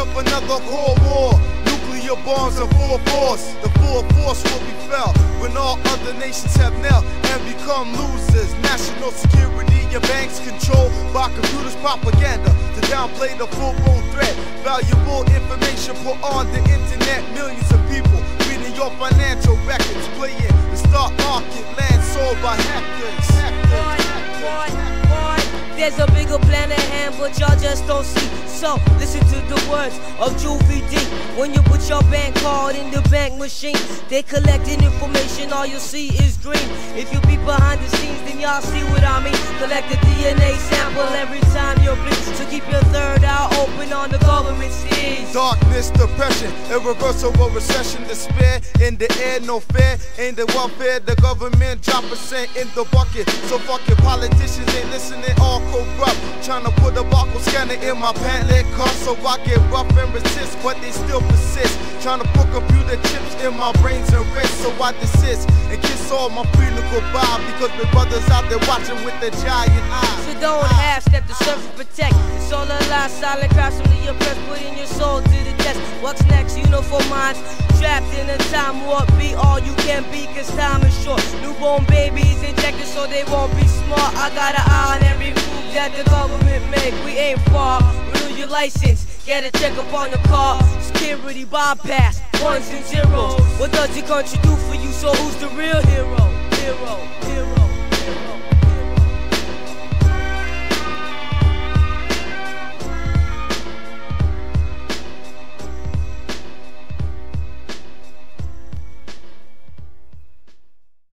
of another Cold War. Nuclear bombs and full force. The full force will be felt when all other nations have knelt and become losers. National security, your banks controlled by computers propaganda to downplay the full-blown threat. Valuable information put on the internet. Millions of people reading your financial records, playing the stock market, land sold by hackers. There's a bigger plan at hand, but y'all just don't see. So listen to the words of Juvie D. When you put your bank card in the bank machine, they collecting information. All you'll see is green. If you be behind the scenes, then y'all see what I mean. Collect the DNA sample every seas. Darkness, depression, irreversible recession, despair in the air, no fair. In the welfare, the government drop a cent in the bucket. So fuck fucking politicians ain't listening, all corrupt. Trying to put a barcode scanner in my pantlet car so I get rough and resist, but they still persist. Trying to put computer chips in my brains and wrists, so I desist and kiss all my freedom goodbye because my brothers out there watching with their giant eyes. So don't half step to serve and protect. It's all a lie, silent cries from the oppressed, putting your soul to the test. What's next? Uniform minds trapped in a time warp. Be all you can be, cause time is short. Newborn babies injected so they won't be smart. I got an eye on every move that the government make. We ain't far. Renew your license. Get a check up on your car. Security bypass. Ones and zeros. What does your country do for you? So who's the real hero?